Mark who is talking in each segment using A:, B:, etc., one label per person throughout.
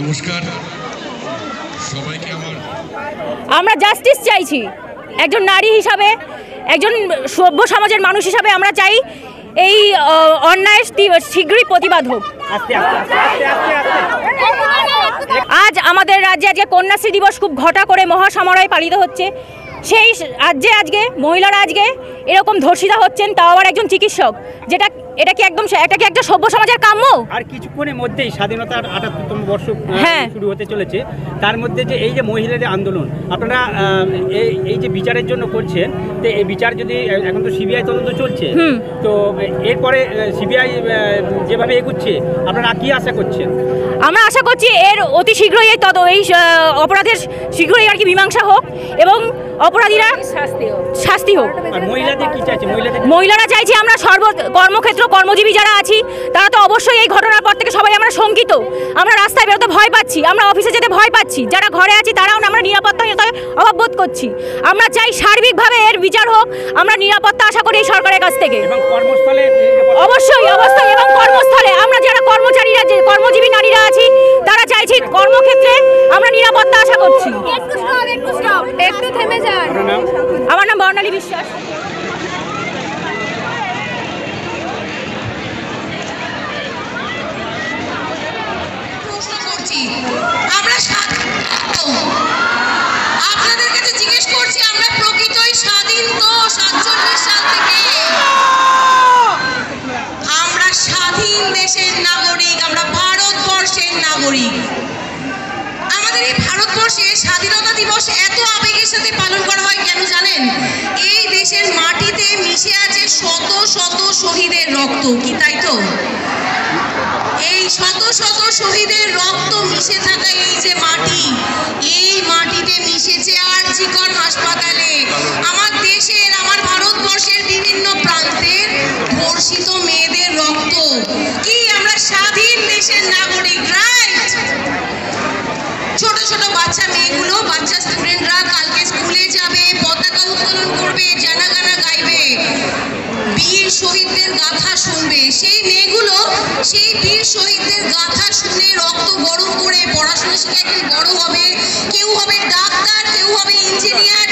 A: নমস্কার। সবাইকে আমার
B: আমরা জাস্টিস চাইছি। একজন নারী হিসাবে, একজন সভ্য সমাজের মানুষ হিসাবে আমরা চাই এই অন্যায় শীঘ্রই প্রতিবাদ হোক। আজ আমাদের রাজ্যে আজকে কন্যাশ্রী দিবস খুব ঘটা করে মহাসমারোহে পালিত হচ্ছে। সেই রাজ্যে আজকে, মহিলারা আজকে এরকম ধর্ষিতা হচ্ছেন, তাও আবার একজন চিকিৎসক, যেটা এটা কি একদম এটা কি একটা সভ্য সমাজের কাম্য?
C: আর কিছুক্ষণের মধ্যেই স্বাধীনতার আটাত্তরতম বর্ষ
B: হ্যাঁ।
C: শুরু হতে চলেছে। তার মধ্যে যে এই যে মহিলাদের আন্দোলন আপনারা এই এই যে বিচারের জন্য করছেন তো এই বিচার যদি এখন তো সিবিআই তদন্ত চলছে তো এরপরে সিবিআই যেভাবে এগুচ্ছে আপনারা কি আশা করছেন?
B: আমরা আশা করছি এর অতি শীঘ্রই এই তদ এই অপরাধের শীঘ্রই আর কি মীমাংসা হোক এবং অপরাধীরা শাস্তি হোক।
C: মহিলাদের কি চাইছে? মহিলাদের
B: মহিলারা চাইছি আমরা সর্ব কর্মক্ষেত্র কর্মজীবী যারা আছি তারা তো অবশ্যই এই ঘটনার পর থেকে সবাই আমরা শঙ্কিত। আমরা রাস্তায় বেরোতে ভয় পাচ্ছি আমরা অফিসে যেতে ভয় পাচ্ছি। যারা ঘরে আছি তারাও আমরা নিরাপত্তাহীনতায় অভাব বোধ করছি। আমরা চাই সার্বিকভাবে এর বিচার হোক আমরা নিরাপত্তা আশা করি এই সরকারের কাছ থেকে। অবশ্যই অবশ্যই এবং কর্মস্থলে আমরা যারা কর্মচারীরা যে কর্মজীবী নারীরা আছি তারা চাইছি কর্মক্ষেত্রে আমরা নিরাপত্তা আশা করছি।
D: একটু থেমে যান।
B: আমার নাম বর্ণালী বিশ্বাস
E: প্রশ্ন করছি। আমরা আপনাদের কাছে জিজ্ঞেস করছি, আমরা প্রকৃতই স্বাধীন তো সাতচল্লিশ সাল থেকে? আমরা স্বাধীন দেশের নাগরিক, আমরা ভারতবর্ষের নাগরিক। আমাদের এই ভারতবর্ষে স্বাধীনতা দিবস এত আবেগের সাথে পালন করা হয় কেন জানেন? এই দেশের মাটিতে মিশে আছে শত শত শহীদের রক্ত, কি তাই তো? এই শত শত শহীদের রক্ত মিশে থাকা এই যে মাটি, এই মাটিতে মিশেছে আরজিকর হাসপাতালে। আমার দেশের, আমার ভারতবর্ষের বিভিন্ন প্রান্তের ধর্ষিত মেয়েদের রক্ত। কি আমরা স্বাধীন দেশের নাগরিক রাইট ছোট ছোট বাচ্চা মেয়েগুলো, বাচ্চা স্টুডেন্টরা কালকে গাথা শুনবে। সেই মেয়েগুলো, সেই বীর শহীদদের গাথা শুনে রক্ত গরম করে পড়াশোনা শিখে একদিন বড় হবে? কেউ হবে ডাক্তার, কেউ হবে ইঞ্জিনিয়ার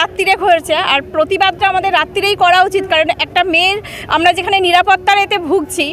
F: রাত্রিরে হয়েছে আর প্রতিবাদটা আমাদের রাত্রিরেই করা উচিত কারণ একটা মেয়ের আমরা যেখানে নিরাপত্তার এতে ভুগছি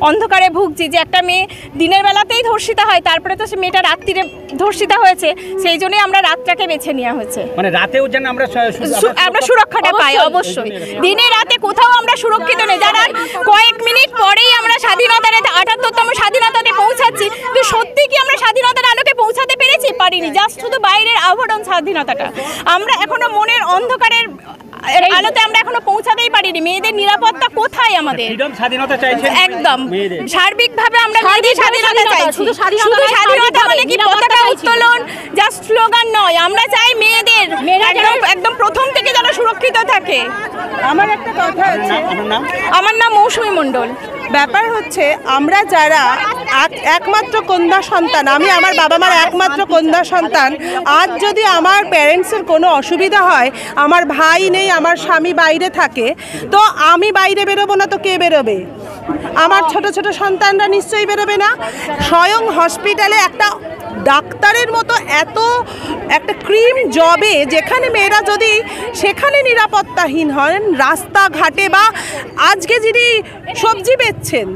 F: অন্ধকারে ভুগছি যে একটা মেয়ে দিনের বেলাতেই ধর্ষিতা হয় তারপরে তো সে মেয়েটা রাত্রিরে ধর্ষিতা হয়েছে সেই জন্যই আমরা রাতটাকে বেছে নেওয়া হয়েছে।
C: মানে রাতেও যেন আমরা
F: আমরা সুরক্ষাটা পাই অবশ্যই। দিনে রাতে কোথাও আমরা সুরক্ষিত নেই যারা কয়েক মিনিট পরেই আমরা স্বাধীনতার আটাত্তরতম স্বাধীনতাতে পৌঁছাচ্ছি তো সত্যি কি আমরা পেরেছি পারিনি জাস্ট শুধু বাইরের আবরণ স্বাধীনতাটা। আমরা এখনও মনের অন্ধকারের আলোতে আমরা এখনও পৌঁছাতেই পারিনি। মেয়েদের নিরাপত্তা কোথায় আমাদের?
C: স্বাধীনতা চাইছেন
F: একদম। সার্বিকভাবে আমরা মেয়েদের স্বাধীনতা
B: স্বাধীনতা, শুধু স্বাধীনতা
F: স্বাধীনতা মানে কি পতাকা উত্তোলন? জাস্ট স্লোগান নয়। আমরা চাই মেয়েদের একদম একদম প্রথম থেকে যেন সুরক্ষিত থাকে।
G: আমার একটা কথা আছে।
C: নাম
F: আমার নাম মৌসুমী মণ্ডল।
G: ব্যাপার হচ্ছে আমরা যারা একমাত্র কন্যা সন্তান আমি আমার বাবা মার একমাত্র কন্যা সন্তান। আজ যদি আমার প্যারেন্টসের কোনো অসুবিধা হয় আমার ভাই নেই আমার স্বামী বাইরে থাকে তো আমি বাইরে বেরোবো না তো কে বেরোবে? আমার ছোট ছোট সন্তানরা নিশ্চয়ই বেরোবে না। স্বয়ং হসপিটালে একটা ডাক্তারের মতো এত একটা ক্রিম জবে যেখানে মেয়েরা যদি সেখানে নিরাপত্তাহীন হন রাস্তাঘাটে বা আজকে যিনি সবজি বেচছেন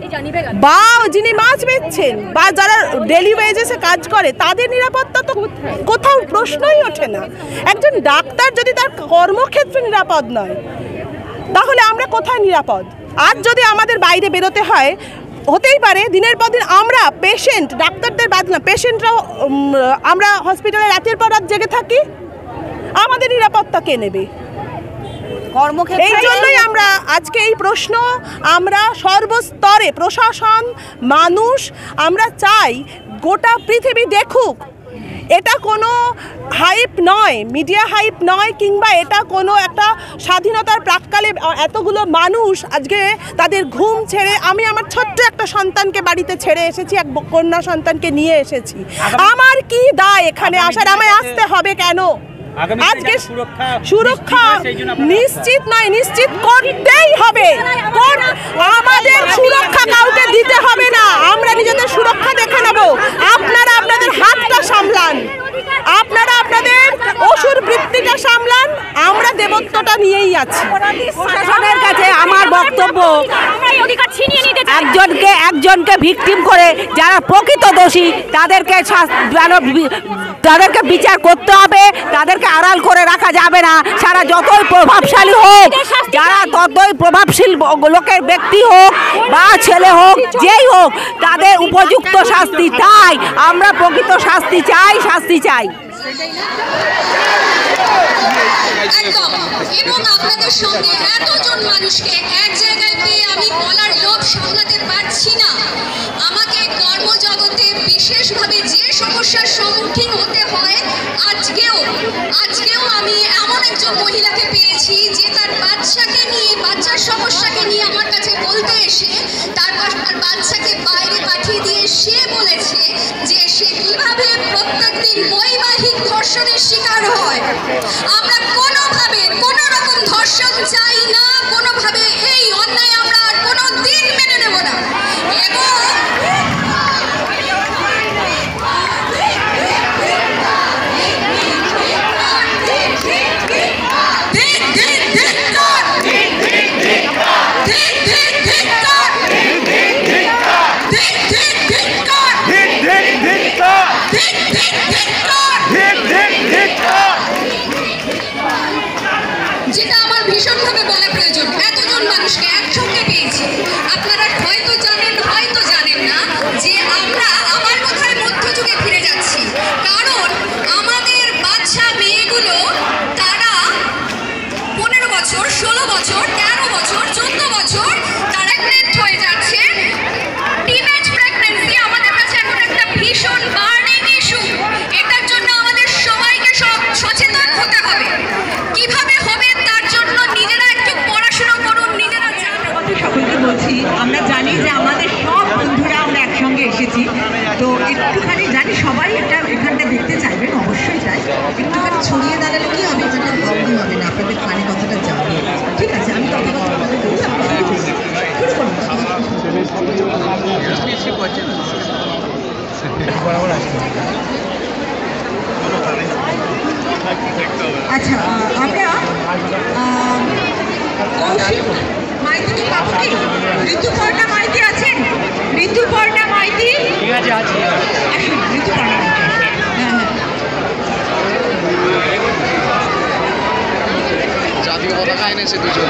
G: বা যিনি মাছ বেচছেন বা যারা ডেলি ওয়েজেসে কাজ করে, তাদের নিরাপত্তা তো কোথাও প্রশ্নই ওঠে না। একজন ডাক্তার যদি তার কর্মক্ষেত্রে নিরাপদ নয়, তাহলে আমরা কোথায় নিরাপদ? আজ যদি আমাদের বাইরে বেরোতে হয়, হতেই পারে দিনের পর দিন আমরা পেশেন্ট ডাক্তারদের বাদ না পেশেন্টরাও আমরা হসপিটালে রাতের পর রাত জেগে থাকি। আমাদের নিরাপত্তা কে নেবে? এই জন্যই আমরা আজকে এই প্রশ্ন আমরা সর্বস্তরে প্রশাসন মানুষ আমরা চাই গোটা পৃথিবী দেখুক। এটা কোনো হাইপ নয় মিডিয়া হাইপ নয় কিংবা এটা কোনো একটা স্বাধীনতার প্রাককালে এতগুলো মানুষ আজকে তাদের ঘুম ছেড়ে আমি আমার ছোট্ট একটা সন্তানকে বাড়িতে ছেড়ে এসেছি এক কন্যা সন্তানকে নিয়ে এসেছি। আমার কি দায় এখানে আসার? আমায় আসতে হবে কেন? আজকে
C: সুরক্ষা নিশ্চিত
G: নয় নিশ্চিত করতেই হবে। আমাদের সুরক্ষা কাউকে দিতে হবে না আমরা নিজেদের সুরক্ষা দেখে নেব আপনারা আপনাদের হাতটা সামলান আপনারা আপনাদের অসুর বৃত্তিটা সামলান আমরা দেবত্বটা নিয়েই আছি
H: প্রশাসনের কাছে আমার বক্তব্য
B: আমরা এই অধিকার ছিনিয়ে নিতে চাই
H: একজনকে একজনকে ভিকটিম করে যারা প্রকৃত দোষী, তাদেরকে তাদেরকে বিচার করতে হবে, তাদেরকে আড়াল করে রাখা যাবে না। সারা যতই প্রভাবশালী হোক, যারা ততই প্রভাবশীল লোকের ব্যক্তি হোক বা ছেলে হোক, যেই হোক, তাদের উপযুক্ত শাস্তি চাই। আমরা প্রকৃত শাস্তি চাই শাস্তি চাই।
D: একদম। মানুষকে এক জায়গায় আমি বলার লোভ সামলাতে পারছি না। আমাকে কর্মজগতে বিশেষভাবে যে সমস্যার সম্মুখীন হতে হয়, আজকেও আজকেও আমি এমন একজন মহিলাকে পেয়েছি যে তার বাচ্চাকে নিয়ে, বাচ্চার সমস্যাকে নিয়ে আমার কাছে বলতে এসে তারপর তার বাচ্চাকে বাইরে পাঠিয়ে দিয়ে সে বলেছে যে সে কীভাবে প্রত্যেকদিন বৈবাহিক ধর্ষণের শিকার হয় আমরা কোনোভাবে কোনো রকম ধর্ষণ চাই না কোনোভাবে এই অন্যায় আমরা আর কোনো দিন মেনে নেব না এবং ধিক, ধিক, ধিক্কার! ধিক, ধিক, ধিক্কার! ধিক, ধিক, ধিক্কার! ধিক, ধিক, ধিক্কার! যেটা আমার ভীষণভাবে বলা প্রয়োজন এতজন মানুষকে একসঙ্গে পেয়েছি আপনারা হয়তো জানেন হয়তো জানেন না যে আমরা আবার কোথায় মধ্যযুগে ফিরে যাচ্ছি কারণ আমাদের বাচ্চা মেয়েগুলো তারা পনেরো বছর ষোলো বছর, তেরো বছর তারা যাচ্ছে। টিনেজ আমাদের কাছে এখন একটা ভীষণ এটার জন্য আমাদের সবাইকে সব সচেতন হতে হবে। কীভাবে হবে তার জন্য নিজেরা একটু পড়াশোনা করুন, নিজেরা
I: সকলকে বলছি, আমরা জানি যে আমাদের সব বন্ধুরা আমরা একসঙ্গে এসেছি। তো একটুখানি জানি সবাই এটা এখানটা দেখতে চাইবেন, অবশ্যই চাই একটুখানি ছড়িয়ে দাঁড়ালে কি হবে? যেটা হবে না, আপনাদের কানে করছে না বরাবর আসবে আচ্ছা আমরা কৌশিক মাইতি কি? ঋতুপর্ণা মাইতি আছেন? ঋতুপর্ণা মাইতি? ঠিক আছে আছে। আচ্ছা, ঋতুপর্ণা হ্যাঁ, হ্যাঁ।
J: জাতীয় পতাকা এনেছে দুজন।